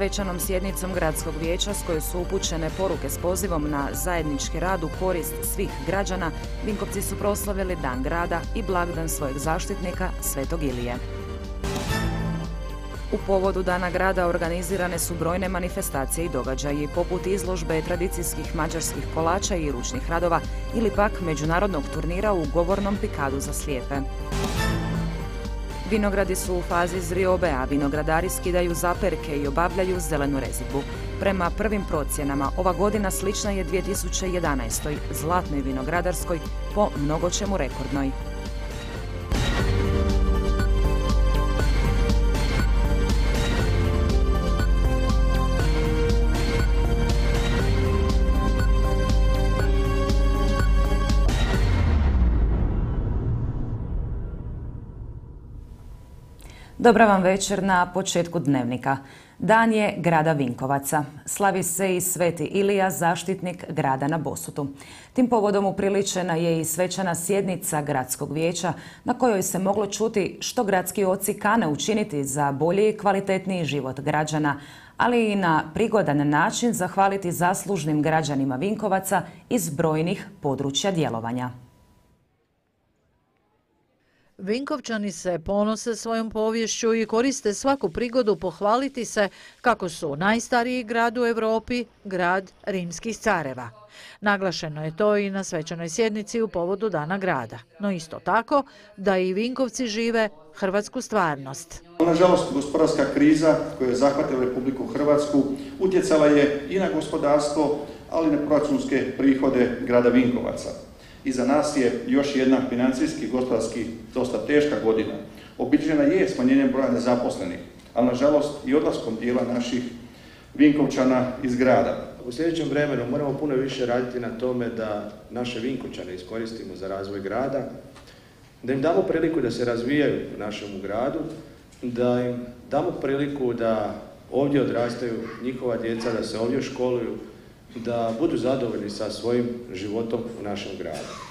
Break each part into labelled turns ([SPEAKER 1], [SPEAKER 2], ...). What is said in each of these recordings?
[SPEAKER 1] svečanom sjednicom gradskog vijeća s koje su upućene poruke s pozivom na zajednički rad u korist svih građana, Vinkovci su proslavili Dan grada i blagdan svojeg zaštitnika Svetog Ilije. U povodu Dana grada organizirane su brojne manifestacije i događaji, poput izložbe tradicijskih mađarskih kolača i ručnih radova ili pak međunarodnog turnira u govornom pikadu za slijepe. Vinogradi su u fazi zriobe, a vinogradari skidaju zaperke i obavljaju zelenu rezidbu. Prema prvim procjenama, ova godina slična je 2011. zlatnoj vinogradarskoj po mnogočemu rekordnoj. Dobra vam večer na početku dnevnika. Dan je grada Vinkovaca. Slavi se i Sveti Ilija, zaštitnik grada na Bosutu. Tim povodom upriličena je i svečana sjednica gradskog vijeća na kojoj se moglo čuti što gradski oci kane učiniti za bolji i kvalitetniji život građana, ali i na prigodan način zahvaliti zaslužnim građanima Vinkovaca iz brojnih područja djelovanja.
[SPEAKER 2] Vinkovčani se ponose svojom povješću i koriste svaku prigodu pohvaliti se kako su najstariji grad u Europi, grad rimskih careva. Naglašeno je to i na svečanoj sjednici u povodu Dana grada, no isto tako da i Vinkovci žive hrvatsku stvarnost.
[SPEAKER 3] Nažalost, gospodarska kriza koja je zahvatila Republiku Hrvatsku utjecala je i na gospodarstvo, ali i na proračunske prihode grada Vinkovaca. Iza nas je još jedna financijski, gospodarski, dosta teška godina. Obilježena je smanjenjem broja nezaposlenih, ali nažalost i odlaskom dijela naših Vinkovčana iz grada.
[SPEAKER 4] U sljedećem vremenu moramo puno više raditi na tome da naše Vinkovčane iskoristimo za razvoj grada, da im damo priliku da se razvijaju u našemu gradu, da im damo priliku da ovdje odrastaju njihova djeca, da se ovdje školuju, da budu zadovoljni sa svojim životom u našem gradu.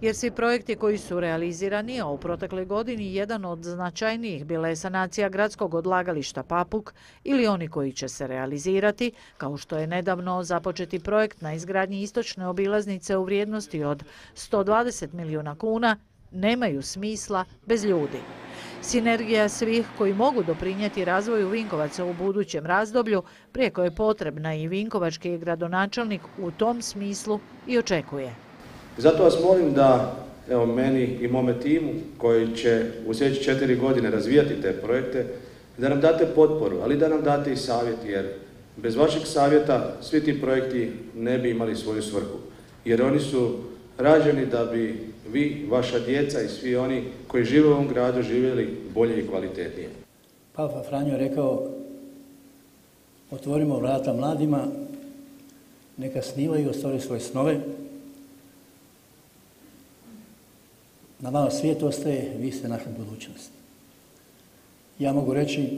[SPEAKER 2] Jer svi projekti koji su realizirani, a u protekloj godini jedan od značajnijih bila je sanacija gradskog odlagališta Papuk ili oni koji će se realizirati, kao što je nedavno započeti projekt na izgradnji istočne obilaznice u vrijednosti od 120 milijuna kuna, nemaju smisla bez ljudi. Sinergija svih koji mogu doprinijeti razvoju Vinkovaca u budućem razdoblju, prijeko je potrebna i Vinkovački gradonačelnik u tom smislu i očekuje.
[SPEAKER 4] Zato vas molim da evo, meni i mome timu koji će u sljedeće četiri godine razvijati te projekte, da nam date potporu, ali da nam date i savjet, jer bez vašeg savjeta svi ti projekti ne bi imali svoju svrhu. Jer oni su rađeni da bi vi, vaša djeca i svi oni koji žive u ovom gradu živjeli bolje i kvalitetnije.
[SPEAKER 5] Papa Franjo je rekao, otvorimo vrata mladima, neka snivaju i svoje snove. Na vama svijet ostaje, vi ste naša budućnost. Ja mogu reći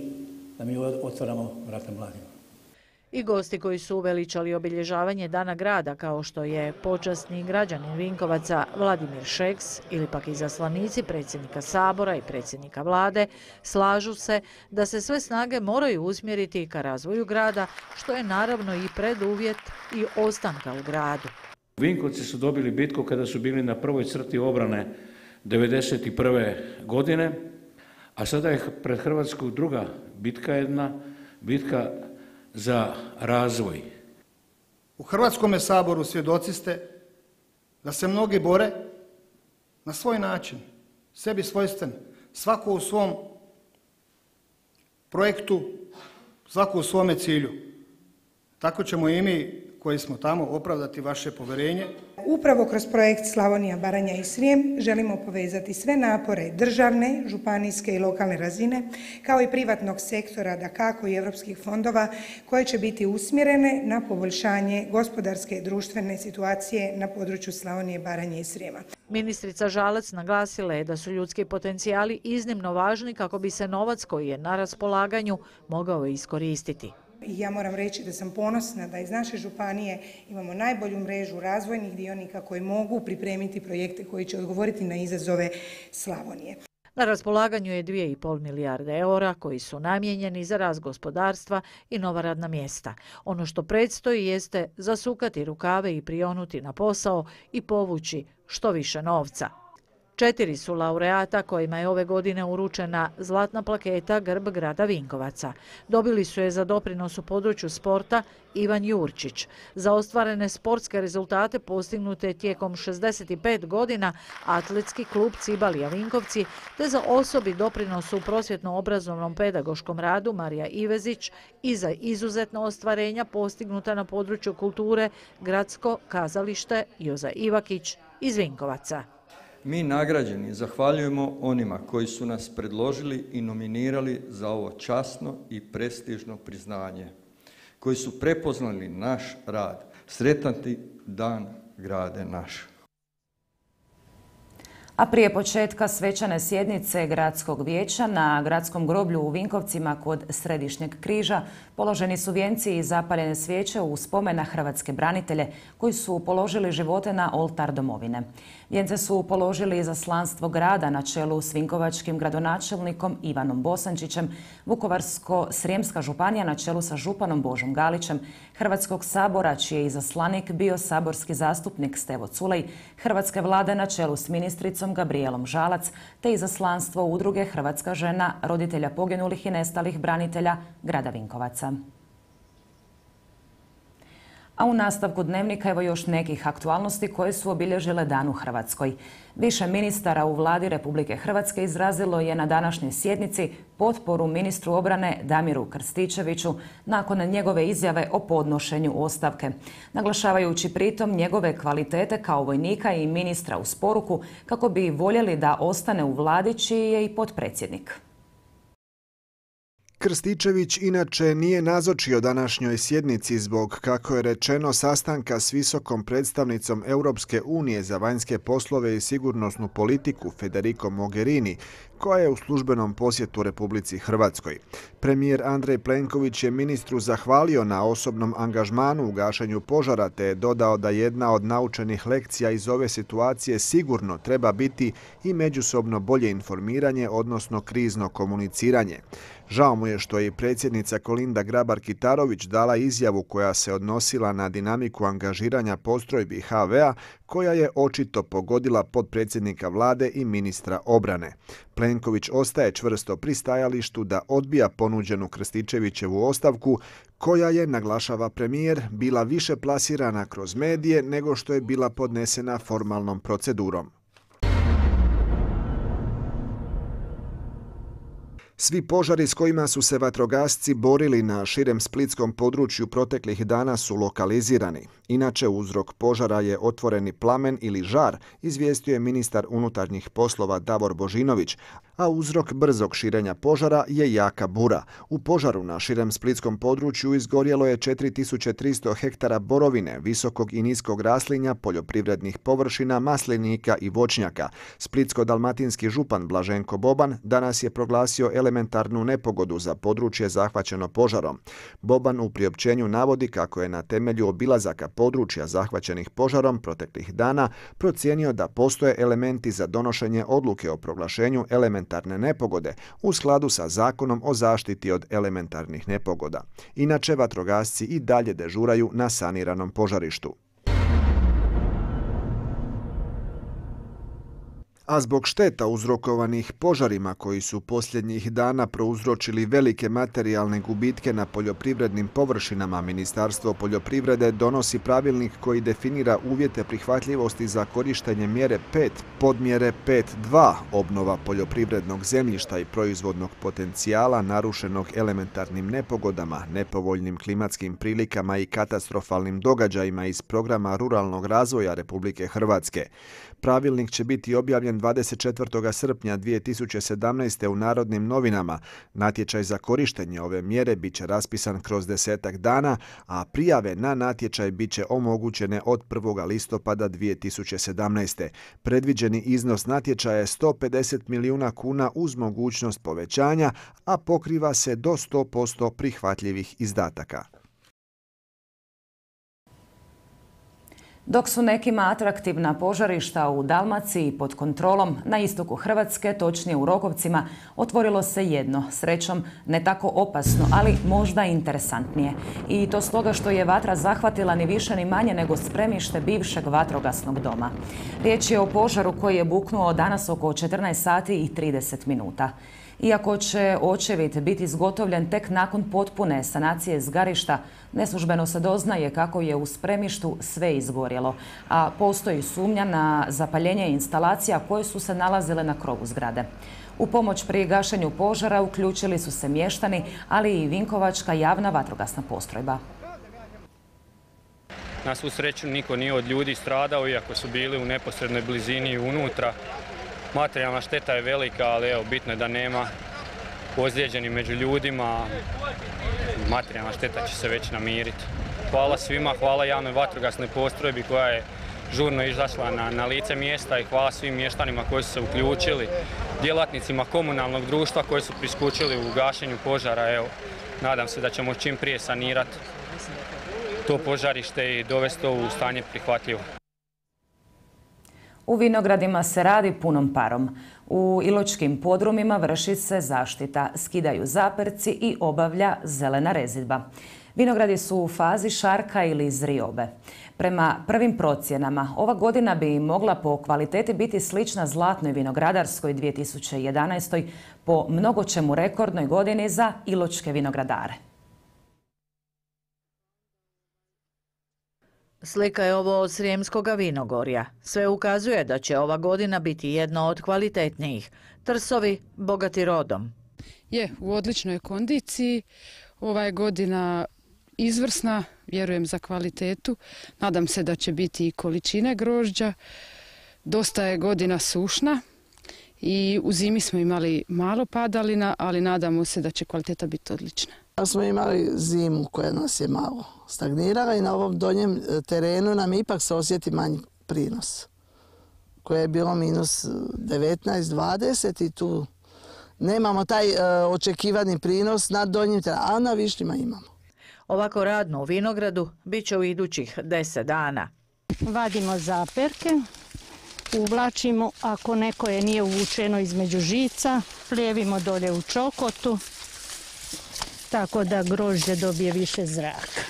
[SPEAKER 5] da mi otvaramo vrata mladima.
[SPEAKER 2] I gosti koji su uveličali obilježavanje Dana grada kao što je počasni građanin Vinkovaca Vladimir Šeks ili pak izaslanici predsjednika Sabora i predsjednika vlade slažu se da se sve snage moraju usmjeriti ka razvoju grada što je naravno i preduvjet i ostanka u gradu.
[SPEAKER 6] Vinkovci su dobili bitku kada su bili na prvoj crti obrane 1991. godine, a sada je pred Hrvatsku druga bitka jedna, bitka za razvoj.
[SPEAKER 7] U Hrvatskome saboru svjedoci ste da se mnogi bore na svoj način, sebi svojstven, svako u svom projektu, svako u svome cilju. Tako ćemo i mi koji smo tamo opravdati vaše povjerenje.
[SPEAKER 8] Upravo kroz projekt Slavonija, Baranja i Srijem želimo povezati sve napore državne, županijske i lokalne razine, kao i privatnog sektora, da kako i europskih fondova, koje će biti usmjerene na poboljšanje gospodarske i društvene situacije na području Slavonije, Baranje i Srijema.
[SPEAKER 2] Ministrica Žalac naglasila je da su ljudski potencijali iznimno važni kako bi se novac koji je na raspolaganju mogao iskoristiti.
[SPEAKER 8] I ja moram reći da sam ponosna da iz naše županije imamo najbolju mrežu razvojnih dionika koji mogu pripremiti projekte koji će odgovoriti na izazove Slavonije.
[SPEAKER 2] Na raspolaganju je 2,5 milijarde eura koji su namijenjeni za rast gospodarstva i nova radna mjesta. Ono što predstoji jeste zasukati rukave i prionuti na posao i povući što više novca. Četiri su laureata kojima je ove godine uručena zlatna plaketa Grb grada Vinkovaca. Dobili su je za doprinos u području sporta Ivan Jurčić. Za ostvarene sportske rezultate postignute tijekom 65 godina atletski klub Cibalija Vinkovci te za osobi doprinos u prosvjetno-obrazovnom pedagoškom radu Marija Ivezić i za izuzetno ostvarenja postignuta na području kulture Gradsko kazalište Joza Ivakić iz Vinkovaca.
[SPEAKER 9] Mi nagrađeni zahvaljujemo onima koji su nas predložili i nominirali za ovo časno i prestižno priznanje, koji su prepoznali naš rad. Sretnati dan grade naš.
[SPEAKER 1] A prije početka svečane sjednice Gradskog vijeća na Gradskom groblju u Vinkovcima kod Središnjeg križa položeni su vijenci i zapaljene svijeće u spomena hrvatske branitelje koji su položili živote na oltar domovine. Vijence su položili zaslanstvo grada na čelu s vinkovačkim gradonačelnikom Ivanom Bosančićem, Vukovarsko-Srijemska županija na čelu sa županom Božom Galićem, Hrvatskog sabora čiji je izaslanik bio saborski zastupnik Stevo Culej, Hrvatske vlade na čelu s ministricom Gabrielom Žalac, te izaslanstvo udruge Hrvatska žena, roditelja poginulih i nestalih branitelja grada Vinkovaca. A u nastavku dnevnika evo još nekih aktualnosti koje su obilježile dan u Hrvatskoj. Više ministara u vladi Republike Hrvatske izrazilo je na današnjoj sjednici potporu ministru obrane Damiru Krstičeviću nakon njegove izjave o podnošenju ostavke. Naglašavajući pritom njegove kvalitete kao vojnika i ministra u sporuku kako bi voljeli da ostane u vladi čiji je i potpredsjednik.
[SPEAKER 10] Krstičević inače nije nazočio današnjoj sjednici zbog, kako je rečeno, sastanka s visokom predstavnicom Europske unije za vanjske poslove i sigurnosnu politiku Federico Mogherini, koja je u službenom posjetu Republici Hrvatskoj. Premijer Andrej Plenković je ministru zahvalio na osobnom angažmanu u gašenju požara te je dodao da jedna od naučenih lekcija iz ove situacije sigurno treba biti i međusobno bolje informiranje, odnosno krizno komuniciranje. Žao mu je što je i predsjednica Kolinda Grabar-Kitarović dala izjavu koja se odnosila na dinamiku angažiranja postrojbi HV-a koja je očito pogodila podpredsjednika vlade i ministra obrane. Plenković ostaje čvrsto pri stajalištu da odbija ponuđenu Krstičevićevu ostavku, koja je, naglašava premijer, bila više plasirana kroz medije nego što je bila podnesena formalnom procedurom. Svi požari s kojima su se vatrogasci borili na širem splitskom području proteklih dana su lokalizirani. Inače, uzrok požara je otvoreni plamen ili žar, izvijestio je ministar unutarnjih poslova Davor Božinović, a uzrok brzog širenja požara je jaka bura. U požaru na širem splitskom području izgorjelo je 4300 hektara borovine, visokog i niskog raslinja, poljoprivrednih površina, maslinika i voćnjaka. Splitsko-dalmatinski župan Blaženko Boban danas je proglasio elementarnu nepogodu za područje zahvaćeno požarom. Boban u priopćenju navodi kako je na temelju obilazaka područja zahvaćenih požarom proteklih dana procijenio da postoje elementi za donošenje odluke o proglašenju elementarne nepogode u skladu sa zakonom o zaštiti od elementarnih nepogoda. Inače, vatrogasci i dalje dežuraju na saniranom požarištu. A zbog šteta uzrokovanih požarima koji su posljednjih dana prouzročili velike materijalne gubitke na poljoprivrednim površinama, Ministarstvo poljoprivrede donosi pravilnik koji definira uvjete prihvatljivosti za korištenje mjere 5, podmjere 5.2, obnova poljoprivrednog zemljišta i proizvodnog potencijala narušenog elementarnim nepogodama, nepovoljnim klimatskim prilikama i katastrofalnim događajima iz programa ruralnog razvoja Republike Hrvatske. Pravilnik će biti objavljen 24. srpnja 2017. u Narodnim novinama. Natječaj za korištenje ove mjere bit će raspisan kroz desetak dana, a prijave na natječaj bit će omogućene od 1. listopada 2017. Predviđeni iznos natječaja je 150 milijuna kuna uz mogućnost povećanja, a pokriva se do 100% prihvatljivih izdataka.
[SPEAKER 1] Dok su nekima atraktivna požarišta u Dalmaciji pod kontrolom, na istoku Hrvatske, točnije u Rokovcima, otvorilo se jedno, srećom ne tako opasno, ali možda interesantnije. I to stoga što je vatra zahvatila ni više ni manje nego spremište bivšeg vatrogasnog doma. Riječ je o požaru koji je buknuo danas oko 14 sati i 30 minuta. Iako će očevit biti izgotovljen tek nakon potpune sanacije zgarišta, neslužbeno se doznaje kako je u spremištu sve izgorjelo, a postoji sumnja na zapaljenje instalacija koje su se nalazile na krovu zgrade. U pomoć pri gašenju požara uključili su se mještani, ali i Vinkovačka javna vatrogasna postrojba.
[SPEAKER 11] Na svu sreću niko nije od ljudi stradao, iako su bili u neposrednoj blizini i unutra. Materijalna šteta je velika, ali evo, bitno je da nema ozlijeđeni među ljudima. Materijalna šteta će se već namiriti. Hvala svima, hvala javnoj vatrogasnoj postrojbi koja je žurno izašla na, na lice mjesta i hvala svim mještanima koji su se uključili, djelatnicima komunalnog društva koji su priskučili u gašenju požara. Evo, nadam se da ćemo čim prije sanirati to požarište i dovesti to u stanje prihvatljivo.
[SPEAKER 1] U vinogradima se radi punom parom. U iločkim podrumima vrši se zaštita, skidaju zaperci i obavlja zelena rezidba. Vinogradi su u fazi šarka ili zriobe. Prema prvim procjenama, ova godina bi mogla po kvaliteti biti slična Zlatnoj vinogradarskoj 2011. po mnogočemu rekordnoj godini za iločke vinogradare.
[SPEAKER 2] Slika je ovo od Srijemskog vinogorja. Sve ukazuje da će ova godina biti jedna od kvalitetnijih. Trsovi bogati rodom.
[SPEAKER 12] Je, u odličnoj kondiciji. Ova je godina izvrsna, vjerujem za kvalitetu. Nadam se da će biti i količine grožđa. Dosta je godina sušna i u zimi smo imali malo padalina, ali nadamo se da će kvaliteta biti odlična.
[SPEAKER 13] Smo imali zimu koja nas je malo stagnirala i na ovom donjem e, terenu nam ipak se osjeti manji prinos. Koje je bilo minus 19, 20 i tu nemamo taj e, očekivani prinos na donjim terenom, a na višnjima imamo.
[SPEAKER 2] Ovako radno u vinogradu bit će u idućih 10 dana.
[SPEAKER 14] Vadimo zaperke, uvlačimo, ako neko je nije uvučeno između žica, plijevimo dolje u čokotu, tako da grožđe dobije više zraka.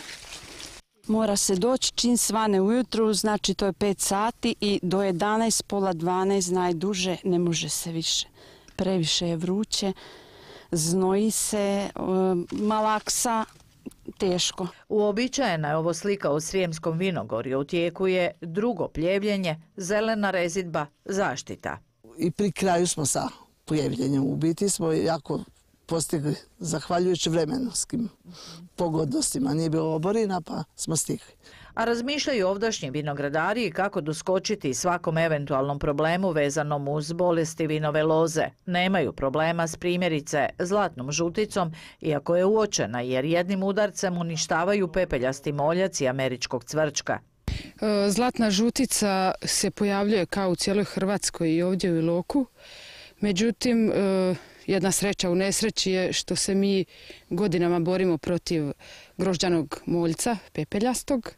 [SPEAKER 15] Mora se doći čim svane ujutru, znači to je 5 sati i do 11, pola 12 najduže ne može se više. Previše je vruće, znoji se, malaksa, teško.
[SPEAKER 2] Uobičajena je ovo slika u Srijemskom vinogorju. U tijeku je drugo pljevljenje, zelena rezidba, zaštita.
[SPEAKER 13] I pri kraju smo sa pljevljenjem. U biti smo jako postigli, zahvaljujući vremenskim pogodnostima. Nije bilo oborina, pa smo stigli.
[SPEAKER 2] A razmišljaju ovdašnji vinogradari kako doskočiti svakom eventualnom problemu vezanom uz bolesti vinove loze. Nemaju problema s primjerice zlatnom žuticom, iako je uočena jer jednim udarcem uništavaju pepeljasti moljac i američkog cvrčka.
[SPEAKER 12] E, zlatna žutica se pojavljuje kao u cijeloj Hrvatskoj i ovdje u Iloku. Međutim, e, jedna sreća u nesreći je što se mi godinama borimo protiv grožđanog moljca, pepeljastog,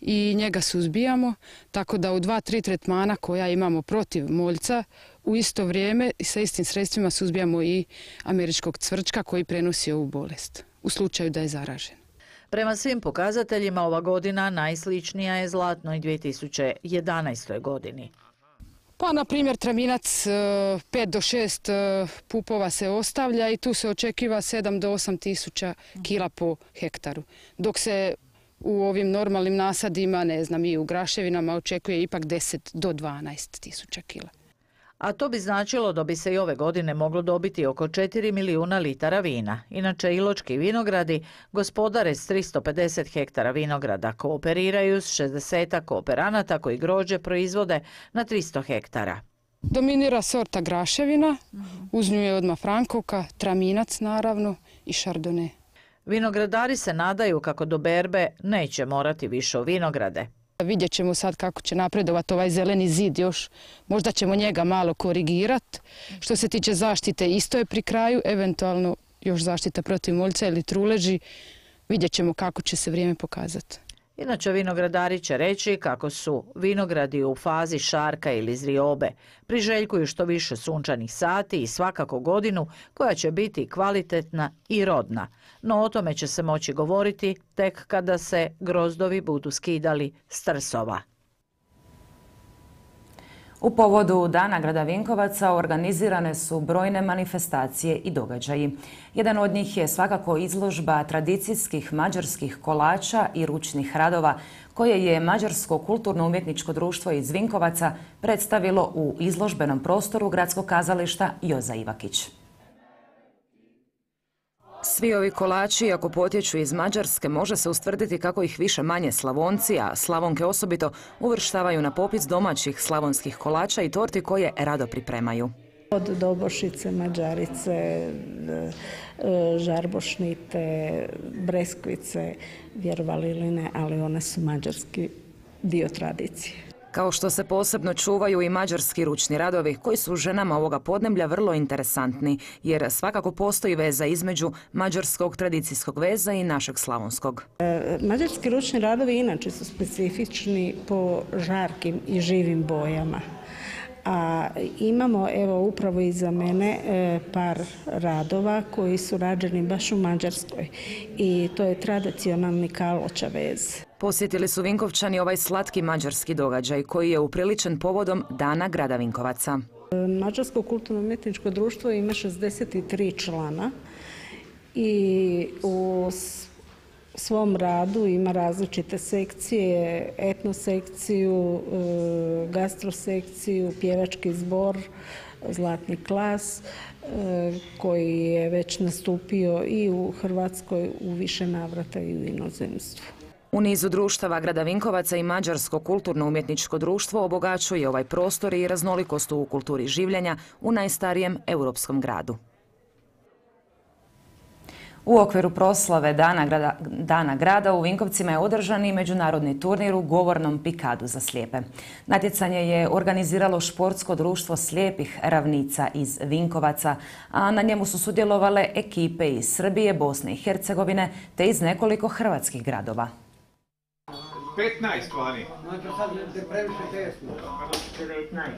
[SPEAKER 12] i njega suzbijamo, tako da u dva, tri tretmana koja imamo protiv moljca, u isto vrijeme i sa istim sredstvima suzbijamo i američkog cvrčka koji prenosi ovu bolest, u slučaju da je zaražen.
[SPEAKER 2] Prema svim pokazateljima ova godina najsličnija je zlatnoj 2011. godini.
[SPEAKER 12] Pa, na primjer, traminac 5 e, do 6 e, pupova se ostavlja i tu se očekiva 7 do 8 tisuća kila po hektaru. Dok se u ovim normalnim nasadima, ne znam, i u graševinama očekuje ipak 10 do 12 tisuća kila
[SPEAKER 2] a to bi značilo da bi se i ove godine moglo dobiti oko 4 milijuna litara vina. Inače, Iločki vinogradi gospodare s 350 hektara vinograda, kooperiraju s 60 kooperanata koji grođe proizvode na 300 hektara.
[SPEAKER 12] Dominira sorta graševina, uz nju je odmah Frankovka, Traminac naravno i Chardonnay.
[SPEAKER 2] Vinogradari se nadaju kako do berbe neće morati više o vinograde.
[SPEAKER 12] Vidjet ćemo sad kako će napredovati ovaj zeleni zid još. Možda ćemo njega malo korigirati. Što se tiče zaštite, isto je pri kraju, eventualno još zaštita protiv moljca ili truleži. Vidjet ćemo kako će se vrijeme pokazati.
[SPEAKER 2] Inače, vinogradari će reći kako su vinogradi u fazi šarka ili zriobe. Priželjkuju što više sunčanih sati i svakako godinu koja će biti kvalitetna i rodna. No o tome će se moći govoriti tek kada se grozdovi budu skidali s trsova.
[SPEAKER 1] U povodu Dana grada Vinkovaca organizirane su brojne manifestacije i događaji. Jedan od njih je svakako izložba tradicijskih mađarskih kolača i ručnih radova koje je Mađarsko kulturno-umjetničko društvo iz Vinkovaca predstavilo u izložbenom prostoru gradskog kazališta Joza Ivakić. Svi ovi kolači, ako potječu iz Mađarske, može se ustvrditi kako ih više manje Slavonci, a Slavonke osobito, uvrštavaju na popis domaćih slavonskih kolača i torti koje rado pripremaju.
[SPEAKER 16] Od dobošice, mađarice, e, žarbošnite, breskvice, vjerovali ili ne, ali one su mađarski dio tradicije.
[SPEAKER 1] Kao što se posebno čuvaju i mađarski ručni radovi koji su ženama ovoga podneblja vrlo interesantni jer svakako postoji veza između mađarskog tradicijskog veza i našeg slavonskog.
[SPEAKER 16] E, mađarski ručni radovi inače su specifični po žarkim i živim bojama. A imamo evo upravo iza mene e, par radova koji su rađeni baš u Mađarskoj i to je tradicionalni kaloča vez.
[SPEAKER 1] Posjetili su Vinkovčani ovaj slatki mađarski događaj koji je upriličen povodom Dana grada Vinkovaca.
[SPEAKER 16] Mađarsko kulturno-umjetničko društvo ima 63 člana i u svom radu ima različite sekcije, etnosekciju, e, gastrosekciju, pjevački zbor, zlatni klas, e, koji je već nastupio i u Hrvatskoj u više navrata i u inozemstvu.
[SPEAKER 1] U nizu društava grada Vinkovaca i Mađarsko kulturno-umjetničko društvo obogaćuje ovaj prostor i raznolikost u kulturi življenja u najstarijem europskom gradu. U okviru proslave Dana grada, Dana grada u Vinkovcima je održan i međunarodni turnir u govornom pikadu za slijepe. Natjecanje je organiziralo športsko društvo slijepih ravnica iz Vinkovaca, a na njemu su sudjelovale ekipe iz Srbije, Bosne i Hercegovine te iz nekoliko hrvatskih gradova. 15 vani. Znači sad je previše tesno. 19.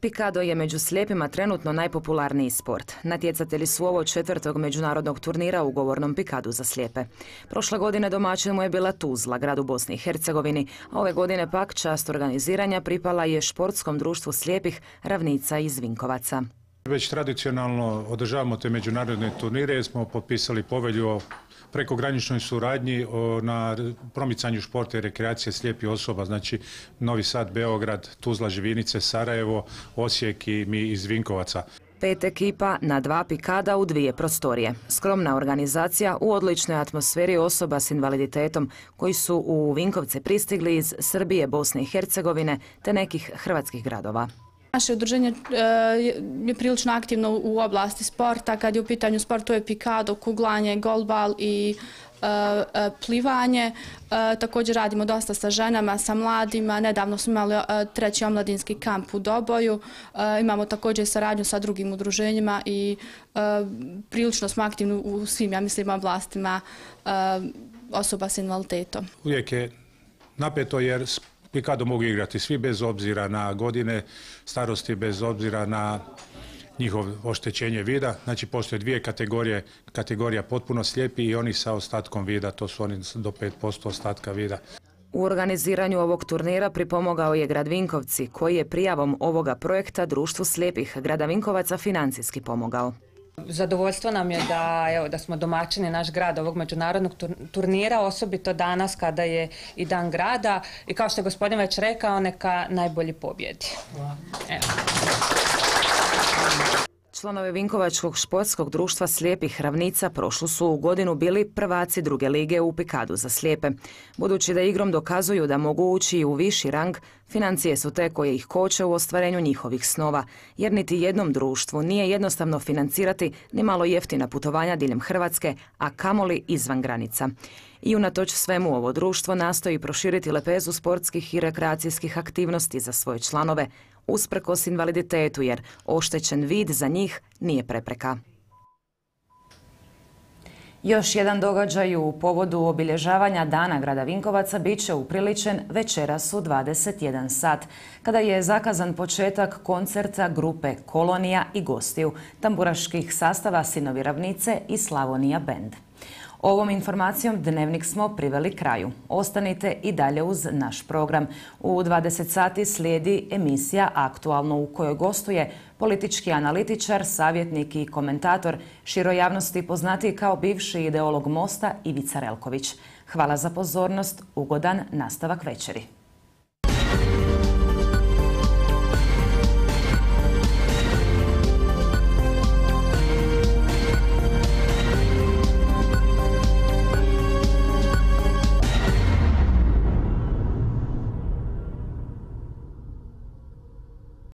[SPEAKER 1] Pikado je među slijepima trenutno najpopularniji sport. Natjecatelji su ovo četvrtog međunarodnog turnira u govornom pikadu za slijepe. Prošle godine domaćin mu je bila Tuzla, grad u Bosni i Hercegovini, a ove godine pak čast organiziranja pripala je športskom društvu slijepih ravnica iz Vinkovaca.
[SPEAKER 17] Već tradicionalno održavamo te međunarodne turnire jer smo potpisali povelju o prekograničnoj suradnji na promicanju športa i rekreacije slijepih osoba, znači Novi Sad, Beograd, Tuzla, Živinice, Sarajevo, Osijek i mi iz Vinkovaca.
[SPEAKER 1] Pet ekipa na dva pikada u dvije prostorije. Skromna organizacija u odličnoj atmosferi osoba s invaliditetom koji su u Vinkovce pristigli iz Srbije, Bosne i Hercegovine te nekih hrvatskih gradova.
[SPEAKER 18] Naše udruženje e, je prilično aktivno u oblasti sporta. Kad je u pitanju sport, to je pikado, kuglanje, golbal i e, e, plivanje. Također radimo dosta sa ženama, sa mladima. Nedavno smo imali treći omladinski kamp u Doboju. Imamo također saradnju sa drugim udruženjima i prilično smo aktivni u svim, ja mislim, oblastima osoba s invaliditetom.
[SPEAKER 17] Uvijek je napeto jer Pikado mogu igrati svi bez obzira na godine starosti, bez obzira na njihov oštećenje vida. Znači postoje dvije kategorije, kategorija potpuno slijepi i oni sa ostatkom vida, to su oni do 5% ostatka vida.
[SPEAKER 1] U organiziranju ovog turnira pripomogao je grad Vinkovci, koji je prijavom ovoga projekta Društvu slijepih grada Vinkovaca financijski pomogao.
[SPEAKER 19] Zadovoljstvo nam je da, evo, da smo domaćini naš grad ovog međunarodnog turnira, osobito danas kada je i dan grada i kao što je gospodin već rekao, neka najbolji pobjedi. Evo.
[SPEAKER 1] Članovi Vinkovačkog športskog društva slijepih ravnica prošlu su u godinu bili prvaci druge lige u Pikadu za slijepe. Budući da igrom dokazuju da mogu ući u viši rang, financije su te koje ih koče u ostvarenju njihovih snova, jer niti jednom društvu nije jednostavno financirati ni malo jeftina putovanja diljem Hrvatske, a kamoli izvan granica. I unatoč svemu ovo društvo nastoji proširiti lepezu sportskih i rekreacijskih aktivnosti za svoje članove, usprkos invaliditetu jer oštećen vid za njih nije prepreka. Još jedan događaj u povodu obilježavanja Dana grada Vinkovaca bit će upriličen večeras u 21 sat, kada je zakazan početak koncerta grupe Kolonija i gostiju, tamburaških sastava Sinovi Ravnice i Slavonija Band. Ovom informacijom dnevnik smo priveli kraju. Ostanite i dalje uz naš program. U 20 sati slijedi emisija Aktualno u kojoj gostuje politički analitičar, savjetnik i komentator širojavnosti poznatiji kao bivši ideolog Mosta Ivica Relković. Hvala za pozornost, ugodan nastavak večeri.